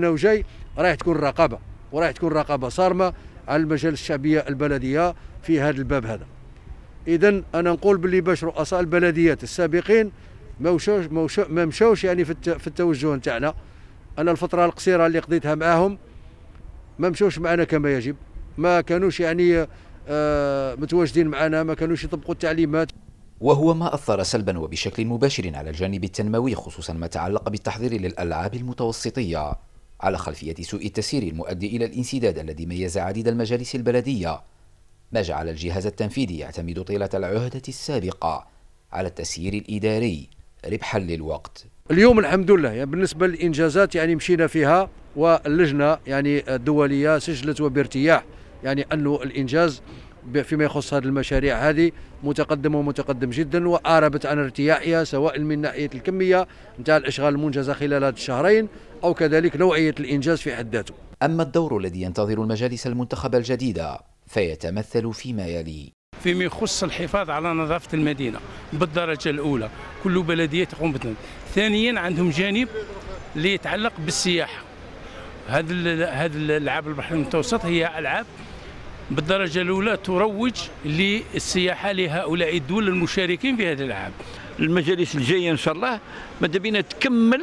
أنه جاي راح تكون رقابة وراح تكون رقابة صارمة على المجالس الشعبية البلدية في هذا الباب هذا. اذا أنا نقول باللي باش رؤساء البلديات السابقين ما مشوش ما مشوش يعني في التوجه نتاعنا. أنا الفترة القصيرة اللي قضيتها معاهم ما مشوش معنا كما يجب. ما كانوش يعني آه متواجدين معنا ما كانوش يطبقوا التعليمات. وهو ما أثر سلبا وبشكل مباشر على الجانب التنموي خصوصا ما تعلق بالتحضير للألعاب المتوسطية. على خلفية سوء التسيير المؤدي إلى الانسداد الذي ميز عديد المجالس البلدية. ما جعل الجهاز التنفيذي يعتمد طيلة العهدة السابقة على التسيير الإداري ربحا للوقت. اليوم الحمد لله يعني بالنسبة للإنجازات يعني مشينا فيها واللجنة يعني الدولية سجلت وبارتياح يعني أنه الإنجاز فيما يخص هذه المشاريع هذه متقدم ومتقدم جدا وأعربت عن ارتياحها سواء من ناحية الكمية نتاع الأشغال المنجزة خلال هذه الشهرين أو كذلك نوعية الإنجاز في حد ذاته. أما الدور الذي ينتظر المجالس المنتخبة الجديدة فيتمثل فيما يلي. فيما يخص الحفاظ على نظافة المدينة بالدرجة الأولى كل بلدية تقوم بذلك ثانيا عندهم جانب اللي يتعلق بالسياحة. هذا هذه الألعاب البحر المتوسط هي ألعاب بالدرجة الأولى تروج للسياحة لهؤلاء الدول المشاركين في هذه الألعاب المجالس الجاية إن شاء الله ماذا بينا تكمل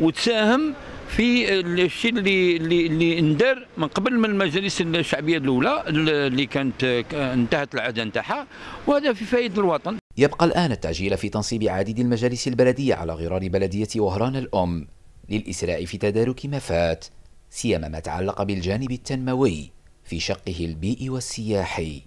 وتساهم في الشيء اللي اللي اللي اندار من قبل من المجالس الشعبية الأولى اللي كانت انتهت العهده نتاعها وهذا في فائده الوطن. يبقى الآن التعجيل في تنصيب عديد المجالس البلدية على غرار بلدية وهران الأم للاسراع في تدارك ما فات سيما ما تعلق بالجانب التنموي في شقه البيئي والسياحي.